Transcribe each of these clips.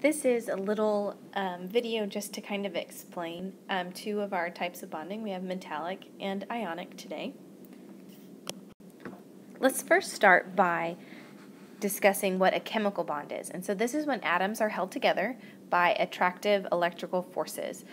This is a little um, video just to kind of explain um, two of our types of bonding. We have metallic and ionic today. Let's first start by discussing what a chemical bond is. And so this is when atoms are held together by attractive electrical forces.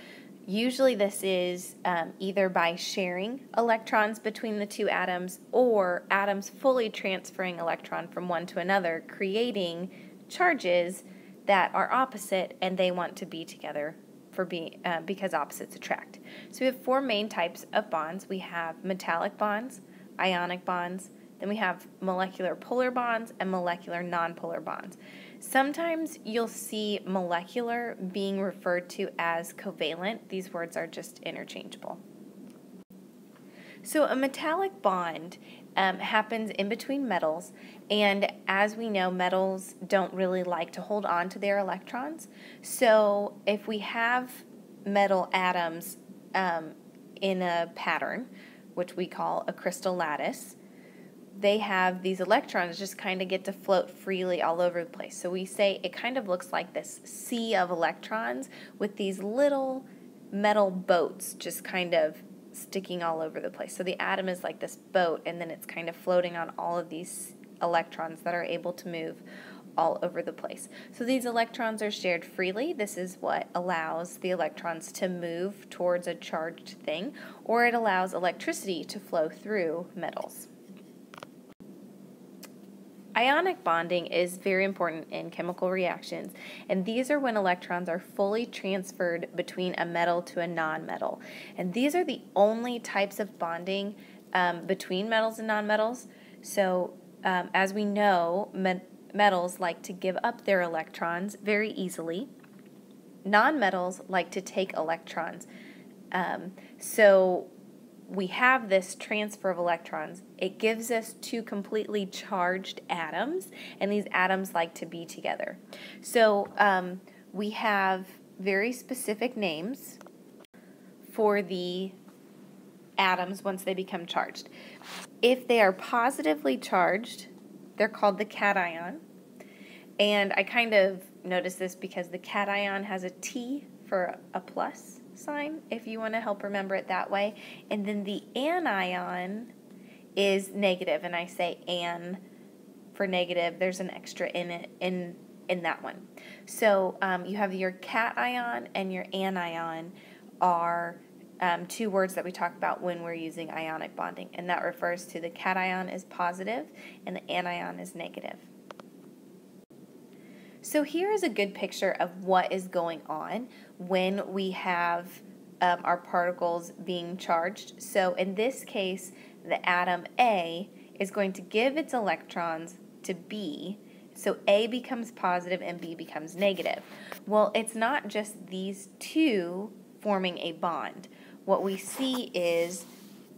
Usually this is um, either by sharing electrons between the two atoms or atoms fully transferring electron from one to another, creating charges that are opposite and they want to be together for being uh, because opposites attract. So we have four main types of bonds. We have metallic bonds, ionic bonds, then we have molecular polar bonds and molecular nonpolar bonds. Sometimes you'll see molecular being referred to as covalent. These words are just interchangeable. So a metallic bond um, happens in between metals, and as we know, metals don't really like to hold on to their electrons. So if we have metal atoms um, in a pattern, which we call a crystal lattice, they have these electrons just kind of get to float freely all over the place. So we say it kind of looks like this sea of electrons with these little metal boats just kind of sticking all over the place. So the atom is like this boat, and then it's kind of floating on all of these electrons that are able to move all over the place. So these electrons are shared freely. This is what allows the electrons to move towards a charged thing, or it allows electricity to flow through metals. Ionic bonding is very important in chemical reactions, and these are when electrons are fully transferred between a metal to a nonmetal. And these are the only types of bonding um, between metals and nonmetals. So, um, as we know, metals like to give up their electrons very easily. Nonmetals like to take electrons. Um, so, we have this transfer of electrons, it gives us two completely charged atoms, and these atoms like to be together. So um, we have very specific names for the atoms once they become charged. If they are positively charged, they're called the cation. And I kind of noticed this because the cation has a T for a plus sign, if you want to help remember it that way. And then the anion is negative, and I say an for negative. There's an extra in it in in that one. So um, you have your cation and your anion are um, two words that we talk about when we're using ionic bonding, and that refers to the cation is positive and the anion is negative. So here is a good picture of what is going on when we have um, our particles being charged. So in this case, the atom A is going to give its electrons to B. So A becomes positive and B becomes negative. Well, it's not just these two forming a bond. What we see is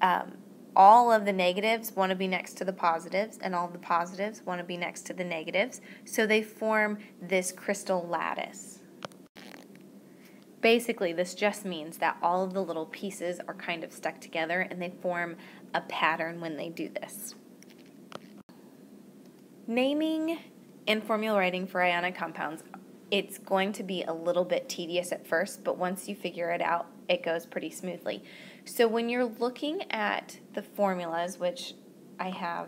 um, all of the negatives want to be next to the positives, and all the positives want to be next to the negatives. So they form this crystal lattice. Basically, this just means that all of the little pieces are kind of stuck together and they form a pattern when they do this. Naming and formula writing for ionic compounds, it's going to be a little bit tedious at first, but once you figure it out, it goes pretty smoothly. So when you're looking at the formulas, which I have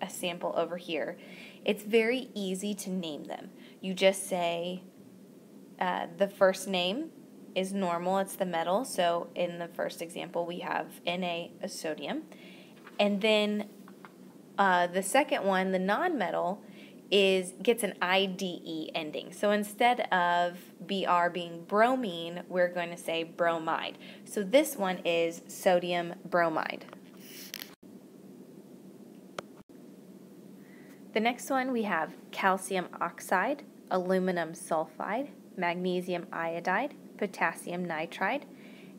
a sample over here, it's very easy to name them. You just say uh, the first name is normal, it's the metal. So in the first example, we have Na, a sodium. And then uh, the second one, the nonmetal, is gets an IDE ending. So instead of Br being bromine, we're going to say bromide. So this one is sodium bromide. The next one we have calcium oxide, aluminum sulfide, magnesium iodide, potassium nitride,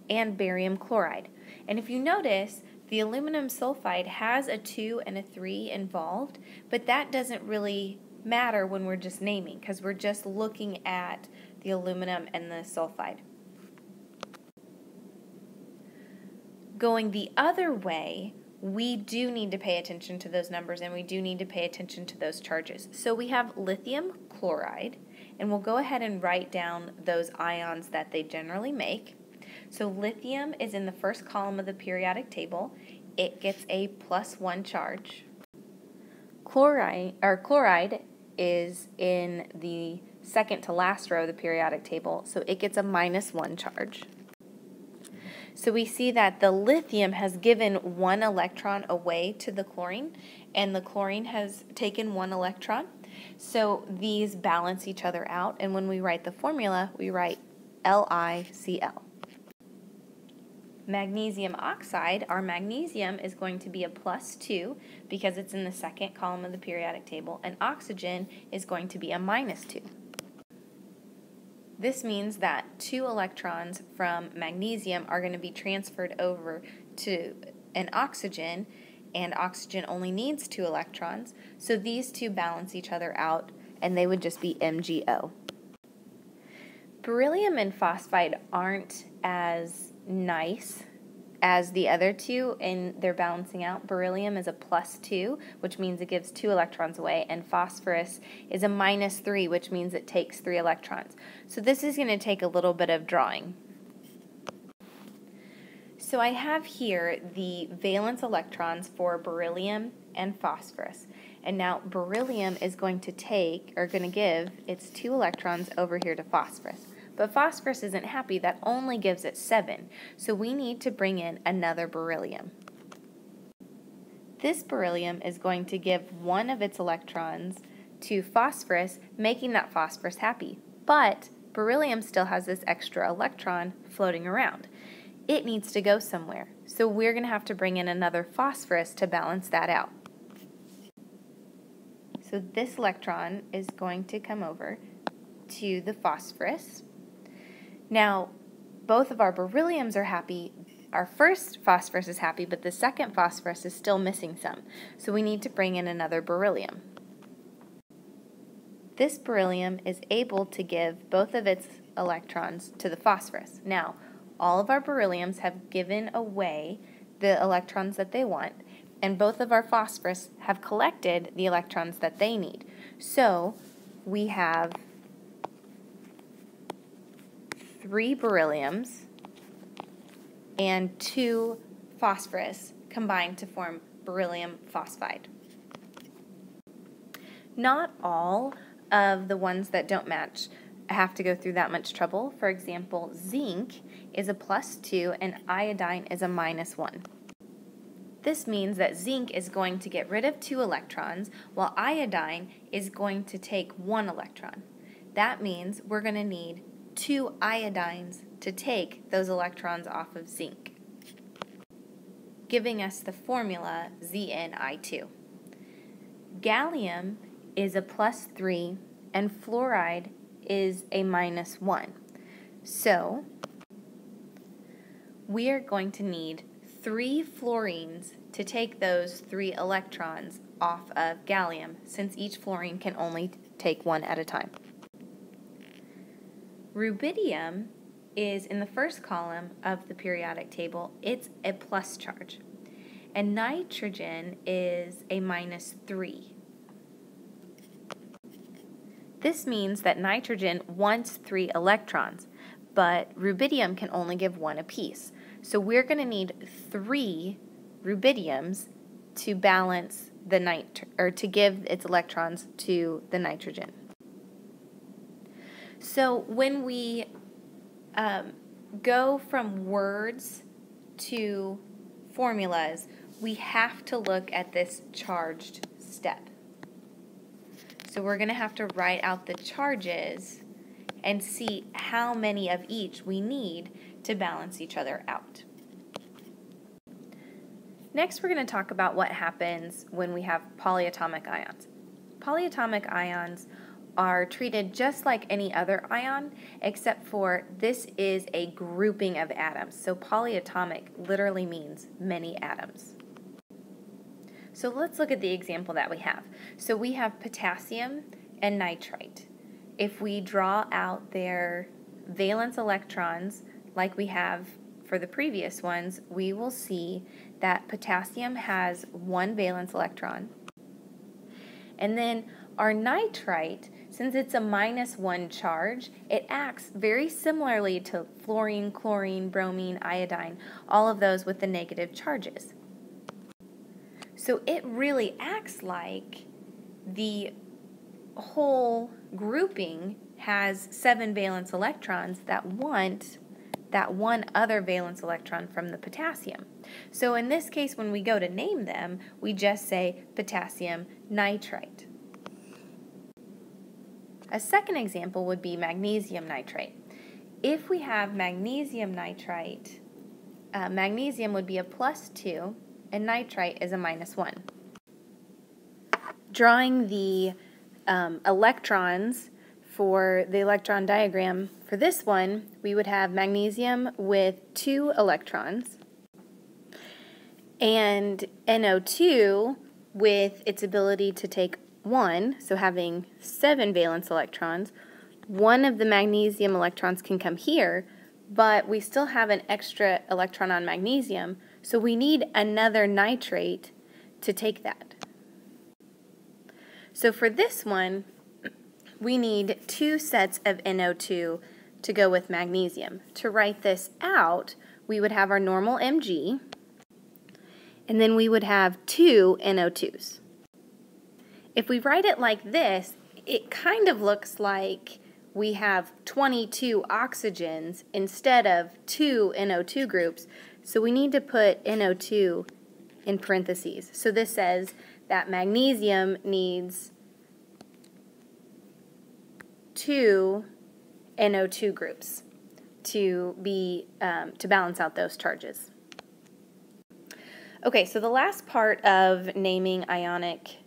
and barium chloride. And if you notice, the aluminum sulfide has a 2 and a 3 involved, but that doesn't really matter when we're just naming because we're just looking at the aluminum and the sulfide. Going the other way, we do need to pay attention to those numbers and we do need to pay attention to those charges. So we have lithium chloride And we'll go ahead and write down those ions that they generally make. So lithium is in the first column of the periodic table. It gets a plus one charge. Chloride, or chloride is in the second to last row of the periodic table, so it gets a minus one charge. So we see that the lithium has given one electron away to the chlorine, and the chlorine has taken one electron. So these balance each other out, and when we write the formula, we write LiCl. Magnesium oxide, our magnesium is going to be a plus 2 because it's in the second column of the periodic table, and oxygen is going to be a minus 2. This means that two electrons from magnesium are going to be transferred over to an oxygen, and oxygen only needs two electrons, so these two balance each other out, and they would just be MgO. Beryllium and phosphide aren't as nice as the other two in their balancing out. Beryllium is a plus 2, which means it gives 2 electrons away, and phosphorus is a minus 3, which means it takes 3 electrons. So this is going to take a little bit of drawing. So I have here the valence electrons for beryllium and phosphorus. And now beryllium is going to take, or going to give, its 2 electrons over here to phosphorus. But phosphorus isn't happy, that only gives it 7. So we need to bring in another beryllium. This beryllium is going to give one of its electrons to phosphorus, making that phosphorus happy. But beryllium still has this extra electron floating around. It needs to go somewhere. So we're going to have to bring in another phosphorus to balance that out. So this electron is going to come over to the phosphorus. Now, both of our berylliums are happy. Our first phosphorus is happy, but the second phosphorus is still missing some. So we need to bring in another beryllium. This beryllium is able to give both of its electrons to the phosphorus. Now, all of our berylliums have given away the electrons that they want, and both of our phosphorus have collected the electrons that they need. So we have three berylliums and two phosphorus combined to form beryllium phosphide. Not all of the ones that don't match have to go through that much trouble. For example, zinc is a plus 2 and iodine is a minus 1. This means that zinc is going to get rid of two electrons while iodine is going to take one electron. That means we're going to need two iodines to take those electrons off of zinc, giving us the formula ZnI2. Gallium is a plus 3 and fluoride is a minus 1. So, we are going to need three fluorines to take those three electrons off of gallium since each fluorine can only take one at a time. Rubidium is in the first column of the periodic table. It's a plus charge. And nitrogen is a minus 3. This means that nitrogen wants three electrons, but rubidium can only give one apiece. So we're going to need three rubidiums to balance the nit or to give its electrons to the nitrogen. So when we um, go from words to formulas, we have to look at this charged step. So we're going to have to write out the charges and see how many of each we need to balance each other out. Next, we're going to talk about what happens when we have polyatomic ions. Polyatomic ions are treated just like any other ion, except for this is a grouping of atoms. So polyatomic literally means many atoms. So let's look at the example that we have. So we have potassium and nitrite. If we draw out their valence electrons like we have for the previous ones, we will see that potassium has one valence electron. And then our nitrite since it's a minus one charge, it acts very similarly to fluorine, chlorine, bromine, iodine, all of those with the negative charges. So it really acts like the whole grouping has seven valence electrons that want that one other valence electron from the potassium. So in this case, when we go to name them, we just say potassium nitrite. A second example would be magnesium nitrate. If we have magnesium nitrite, uh, magnesium would be a plus 2 and nitrite is a minus 1. Drawing the um, electrons for the electron diagram for this one, we would have magnesium with two electrons and NO2 with its ability to take one, so having seven valence electrons. One of the magnesium electrons can come here, but we still have an extra electron on magnesium, so we need another nitrate to take that. So for this one, we need two sets of NO2 to go with magnesium. To write this out, we would have our normal Mg, and then we would have two NO2s. If we write it like this, it kind of looks like we have 22 oxygens instead of two NO2 groups, so we need to put NO2 in parentheses. So this says that magnesium needs two NO2 groups to be um, to balance out those charges. Okay, so the last part of naming ionic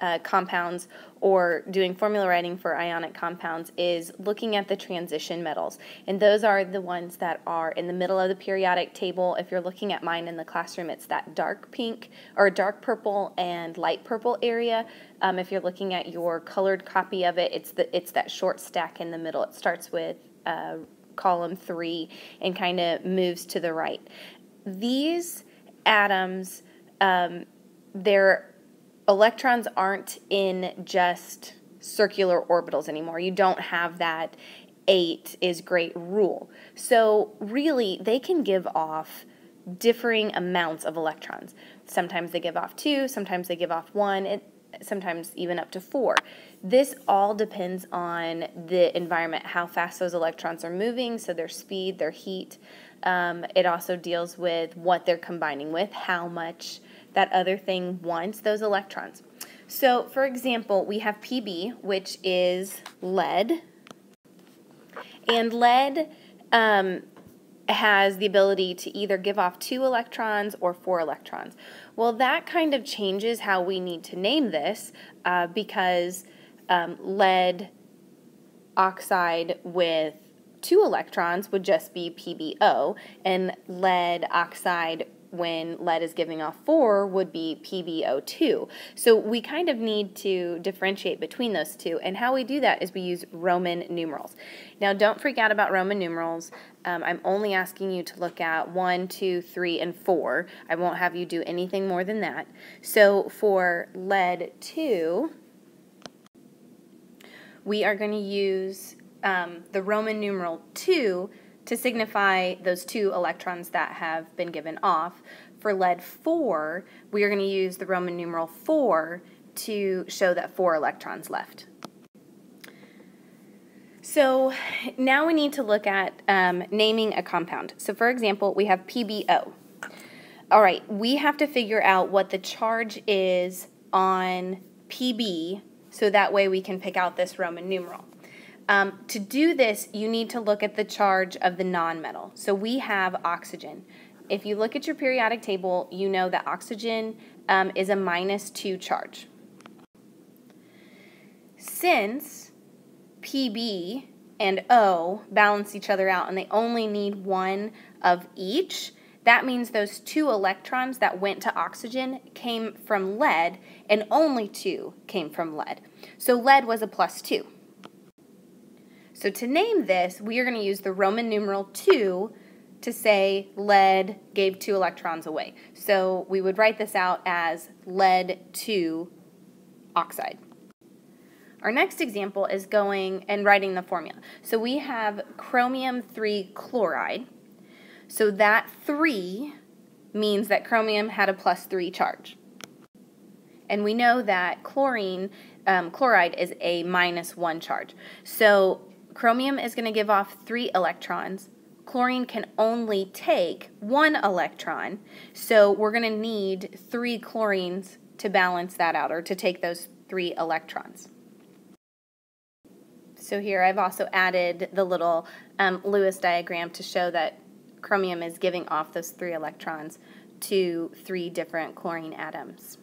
uh, compounds or doing formula writing for ionic compounds is looking at the transition metals. And those are the ones that are in the middle of the periodic table. If you're looking at mine in the classroom, it's that dark pink or dark purple and light purple area. Um, if you're looking at your colored copy of it, it's, the, it's that short stack in the middle. It starts with uh, column three and kind of moves to the right. These atoms, um, they're electrons aren't in just circular orbitals anymore. You don't have that eight is great rule. So, really, they can give off differing amounts of electrons. Sometimes they give off two, sometimes they give off one, sometimes even up to four. This all depends on the environment, how fast those electrons are moving, so their speed, their heat. Um, it also deals with what they're combining with, how much that other thing wants those electrons. So, for example, we have Pb, which is lead. And lead um, has the ability to either give off two electrons or four electrons. Well, that kind of changes how we need to name this uh, because um, lead oxide with two electrons would just be PbO, and lead oxide when lead is giving off 4 would be PbO2. So we kind of need to differentiate between those two, and how we do that is we use Roman numerals. Now don't freak out about Roman numerals. Um, I'm only asking you to look at 1, 2, 3, and 4. I won't have you do anything more than that. So for lead 2, we are going to use um, the Roman numeral 2 to signify those two electrons that have been given off. For lead 4, we are going to use the Roman numeral 4 to show that four electrons left. So now we need to look at um, naming a compound. So for example, we have PbO. All right, we have to figure out what the charge is on Pb so that way we can pick out this Roman numeral. Um, to do this, you need to look at the charge of the nonmetal. So we have oxygen. If you look at your periodic table, you know that oxygen um, is a minus 2 charge. Since Pb and O balance each other out and they only need one of each, that means those two electrons that went to oxygen came from lead and only two came from lead. So lead was a plus 2. So to name this, we are going to use the Roman numeral 2 to say lead gave two electrons away. So we would write this out as lead 2 oxide. Our next example is going and writing the formula. So we have chromium 3 chloride. So that 3 means that chromium had a plus 3 charge. And we know that chlorine, um, chloride is a minus 1 charge. So chromium is going to give off 3 electrons. Chlorine can only take 1 electron. So we're going to need 3 chlorines to balance that out or to take those 3 electrons. So here I've also added the little um, Lewis diagram to show that chromium is giving off those three electrons to three different chlorine atoms.